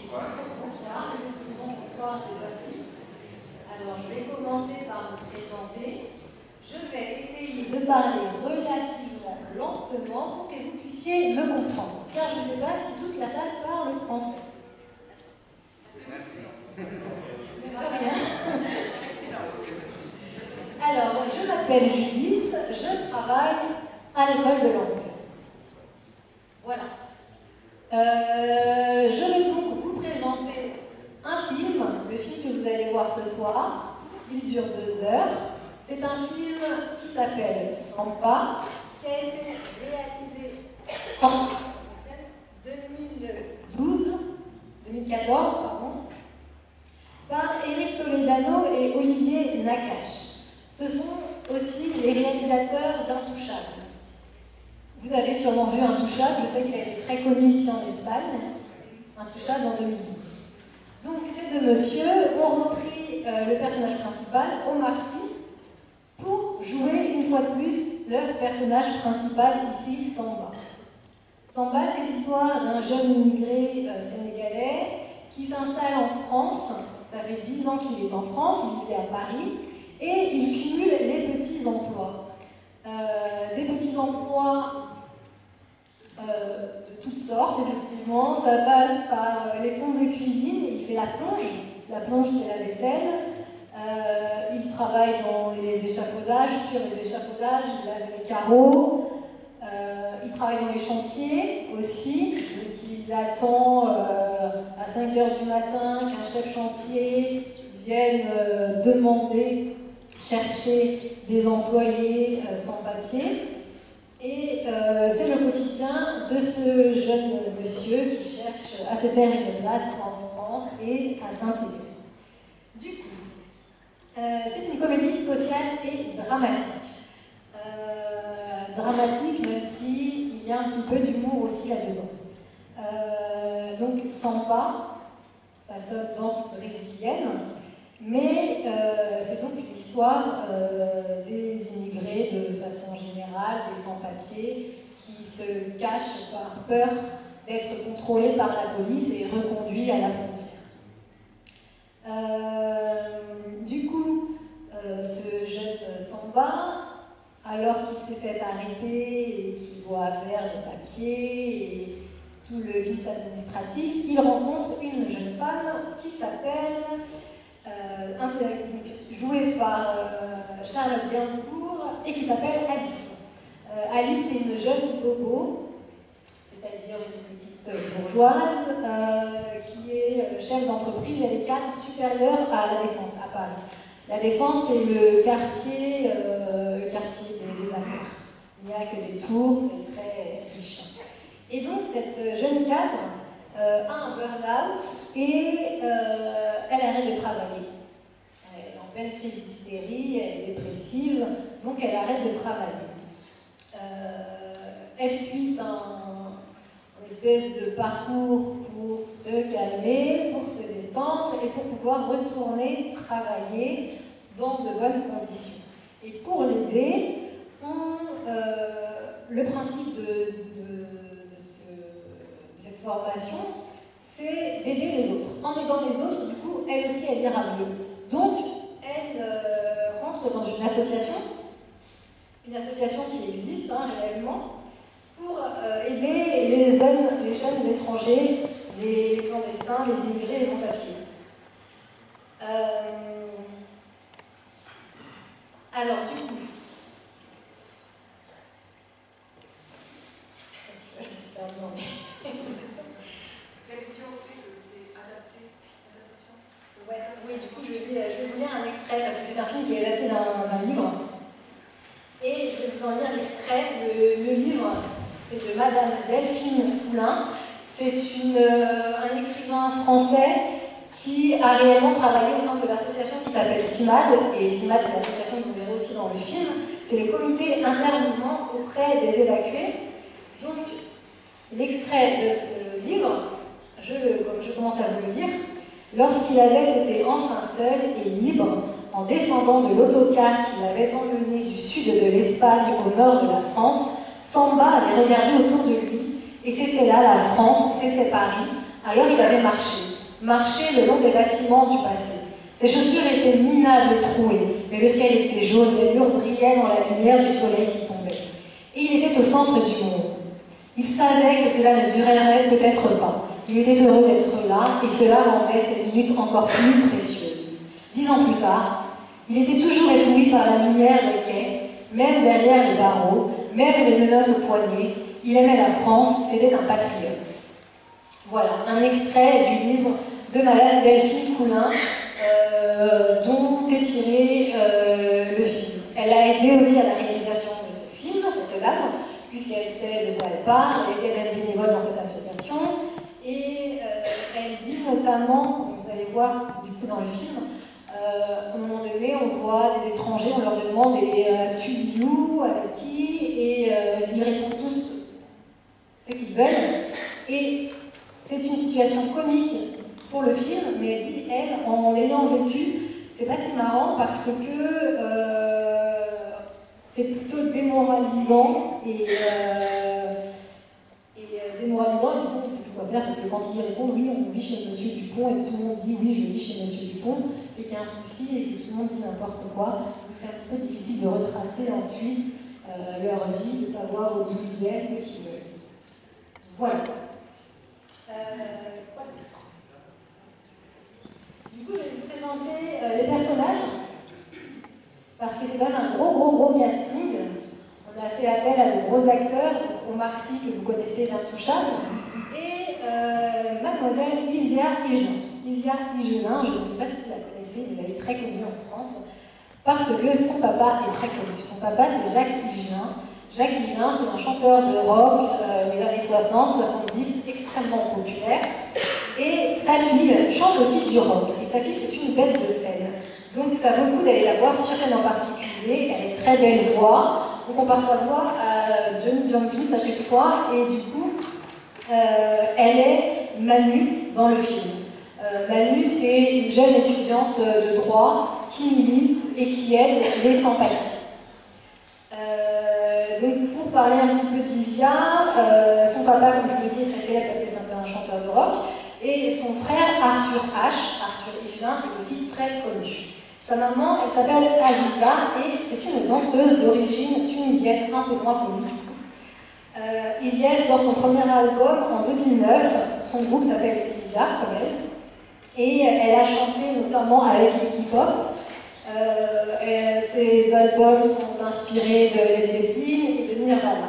Nous faisons bonsoir c'est parti. Alors, je vais commencer par me présenter. Je vais essayer de parler relativement lentement pour que vous puissiez me comprendre. Car je ne sais pas si toute la salle parle français. Merci. Alors, je m'appelle Judith, je travaille à l'école de langue. Voilà. Euh, je vais donc vous présenter un film, le film que vous allez voir ce Il dure deux heures. C'est un film qui s'appelle Sampa, qui a été réalisé en 2012, 2014, pardon, par Eric Toledano et Olivier Nakache. Ce sont aussi les réalisateurs d'Intouchable. Vous avez sûrement vu Intouchable, je sais qu'il a été très connu ici en Espagne. Intouchable en 2012. Donc ces deux messieurs ont repris euh, le personnage principal, Omar Sy, pour jouer une fois de plus leur personnage principal ici, Samba. Samba, c'est l'histoire d'un jeune immigré euh, sénégalais qui s'installe en France. Ça fait dix ans qu'il est en France, il vit à Paris, et il cumule les petits emplois. Euh, des petits emplois de toutes sortes, effectivement. Ça passe par les plonges de cuisine, il fait la plonge. La plonge, c'est la vaisselle. Euh, il travaille dans les échafaudages, sur les échafaudages, lave les carreaux. il travaille dans les chantiers aussi. Donc il attend à 5 h du matin qu'un chef chantier vienne demander, chercher des employés sans papier. Et euh, c'est le quotidien de ce jeune monsieur qui cherche à se faire une place en France et à s'intégrer. Du coup, euh, c'est une comédie sociale et dramatique. Euh, dramatique, même s'il y a un petit peu d'humour aussi là-dedans. donc, Sampa, ça sonne danse brésilienne. Mais c'est donc une histoire euh, des immigrés de façon générale, qui se cachent par peur d'être contrôlés par la police et reconduits à la frontière. Euh, du coup, ce jeune s'en va, alors qu'il s'est fait arrêter et qu'il doit faire des papiers et tout le vice administratif, il rencontre une jeune femme qui s'appelle euh, joué par euh, Charles Gainsbourg et qui s'appelle Alice. Euh, Alice est une jeune bobo, c'est-à-dire une petite bourgeoise, qui est chef d'entreprise. Elle est cadre supérieure à la Défense, à Paris. La Défense, c'est le quartier des, affaires. Il n'y a que des tours, c'est très riche. Et donc, cette jeune cadre a un burn-out et elle arrête de travailler. Elle est en pleine crise d'hystérie, elle est dépressive, donc elle arrête de travailler. Euh, elle suit un, espèce de parcours pour se calmer, pour se détendre et pour pouvoir retourner travailler dans de bonnes conditions. Et pour l'aider, euh, le principe de, cette formation, c'est d'aider les autres. En aidant les autres, du coup, elle aussi, elle ira mieux. Donc, elle euh, rentre dans une association, qui existe hein, réellement, pour euh, aider les, jeunes, les jeunes étrangers, les, clandestins, les immigrés, les sans-papiers. Euh, alors, du coup, oui, du coup, je vais, vous lire un extrait, parce que c'est un film qui est adapté d'un livre. Et vous en lire l'extrait. Le, livre, c'est de Madame Delphine Poulain. C'est euh, un écrivain français qui a réellement travaillé au sein de l'association qui s'appelle CIMAD. Et CIMAD, c'est l'association que vous verrez aussi dans le film. C'est le comité intermouvement auprès des évacués. Donc, l'extrait de ce livre, je commence à vous le lire. Lorsqu'il avait été enfin seul et libre, en descendant de l'autocar qui l'avait emmené du sud de l'Espagne au nord de la France, Samba avait regardé autour de lui Et c'était là la France, c'était Paris. Alors il avait marché, marché le long des bâtiments du passé. Ses chaussures étaient minables et trouées, mais le ciel était jaune, les murs brillaient dans la lumière du soleil qui tombait. Et il était au centre du monde. Il savait que cela ne durerait peut-être pas. Il était heureux d'être là, et cela rendait cette minute encore plus précieuse. Dix ans plus tard, il était toujours ébloui par la lumière des quais, même derrière les barreaux, même les menottes au poignet. Il aimait la France, c'était un patriote. Voilà, un extrait du livre de Madame Delphine Coulin, euh, dont est tiré euh, le film. Elle a aidé aussi à la réalisation de ce film, cette dame, puisqu'elle sait de quoi elle parle, elle était même bénévole dans cette association, et euh, elle dit notamment, vous allez voir du coup dans le film, à un moment donné, on voit des étrangers, on leur demande et tu vis où, avec qui, et ils répondent tous ce qu'ils veulent. Et c'est une situation comique pour le film, mais elle dit, elle, en l'ayant vécu, c'est pas si marrant parce que euh, c'est plutôt démoralisant et, euh, euh, démoralisant, parce que quand il répond oui, on vit chez Monsieur Dupont et tout le monde dit oui, je vis chez Monsieur Dupont, c'est qu'il y a un souci et que tout le monde dit n'importe quoi. Donc c'est un petit peu difficile de retracer ensuite leur vie, de savoir où ils viennent, ce qu'ils veulent. Voilà. Euh, du coup, je vais vous présenter euh, les personnages, parce que c'est quand même un gros, gros, gros casting. On a fait appel à de gros acteurs, Omar Sy, que vous connaissez d'Intouchable, et euh, mademoiselle Isia Higelin. Isia Higelin, je ne sais pas si vous la connaissez, mais elle est très connue en France, parce que son papa est très connu. Son papa, c'est Jacques Higelin, Jacques Higelin, c'est un chanteur de rock euh, des années 60, 70, extrêmement populaire. Et sa fille chante aussi du rock. Et sa fille, c'est une bête de scène. Donc ça vaut le coup d'aller la voir sur scène en particulier. Elle a une très belle voix. On passe sa voix à Johnny Jenkins à chaque fois. Et du coup, elle est Manu dans le film. Euh, Manu, c'est une jeune étudiante de droit qui milite et qui aide les sans-papiers. Euh, donc pour parler un petit peu d'Isia, euh, son papa, comme je vous l'ai dit, est très célèbre parce que c'est un chanteur de rock, et son frère Arthur H, Arthur Higelin, est aussi très connu. Sa maman, elle s'appelle Aziza et c'est une danseuse d'origine tunisienne, un peu moins connue. Euh, sort son premier album en 2009, son groupe s'appelle Isia, comme elle, et elle a chanté notamment avec l'équipe hop euh, ces albums sont inspirés de Led Zeppelin et de Nirvana.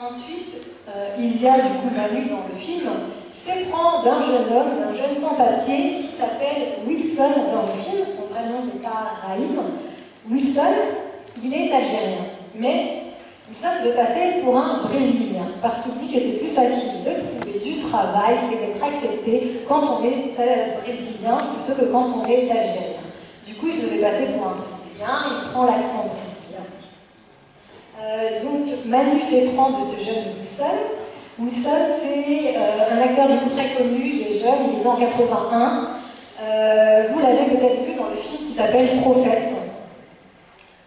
Ensuite, euh, Isia, du coup Manu dans le film, s'éprend d'un jeune homme, d'un jeune sans-papier qui s'appelle Wilson dans le film, son vrai nom c'est pas Raïm. Wilson, il est algérien, mais Wilson se veut passer pour un Brésilien, parce qu'il dit que c'est plus facile de trouver du travail et d'être accepté quand on est euh, Brésilien plutôt que quand on est algérien. Du coup, il se devait passer pour un Brésilien, il prend l'accent brésilien. Euh, donc, Manu s'éprend de ce jeune Wilson. Wilson, c'est euh, un acteur du coup très connu, il est jeune, il est né en 81. Euh, vous l'avez peut-être vu dans le film qui s'appelle Prophète.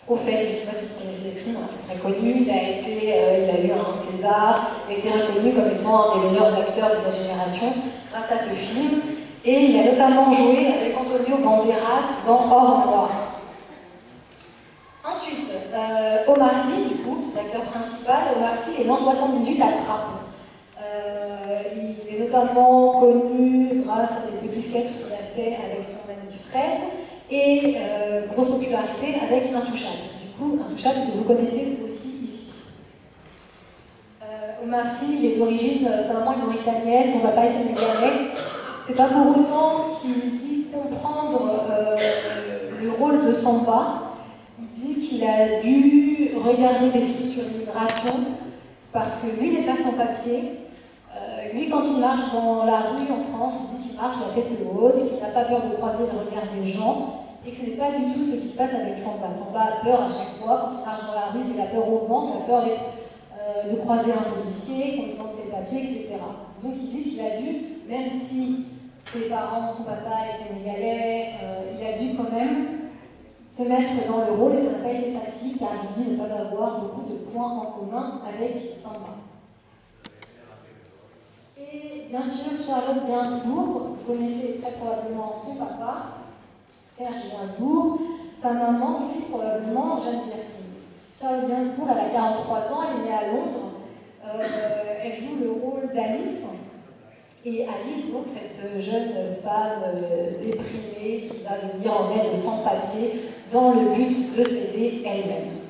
Prophète, je ne sais pas si vous connaissez le film, très connu, il a, été, il a eu un César, il a été reconnu comme étant un des meilleurs acteurs de sa génération grâce à ce film. Et il a notamment joué avec Antonio Banderas dans Or Noir. Ensuite, euh, Omar Sy, du coup, l'acteur principal, Omar Sy est en 78 à Trappes. Euh, il est notamment connu grâce à ses petits sketchs qu'il a fait avec son ami Fred et euh, grosse popularité avec Intouchable. Du coup, Intouchable que vous connaissez aussi ici. Euh, Omar Sy, il est d'origine, sa maman est mauritanienne, son papa est sénégalais. C'est pas pour autant qu'il dit comprendre euh, le rôle de Samba. Il dit qu'il a dû regarder des films sur l'immigration parce que lui n'est pas sans papier. Euh, lui, quand il marche dans la rue en France, il dit qu'il marche la tête haute, qu'il n'a pas peur de croiser le regard des gens et que ce n'est pas du tout ce qui se passe avec Samba. Samba a peur à chaque fois, quand il marche dans la rue, c'est la peur au ventre, la peur euh, de croiser un policier, qu'on lui demande ses papiers, etc. Donc il dit qu'il a dû, même si ses parents, son papa est sénégalais, euh, il a dû quand même se mettre dans le rôle et ça n'a pas car il dit ne pas avoir beaucoup de points en commun avec Samba. Et bien sûr, Charlotte Gainsbourg, vous connaissez très probablement son papa, Serge Gainsbourg, sa maman aussi probablement, Jeanne Birkin. Charlotte Gainsbourg, elle a 43 ans, elle est née à Londres. Euh, elle joue le rôle d'Alice. Et Alice, donc, cette jeune femme euh, déprimée qui va venir en aide sans papier dans le but de s'aider elle-même.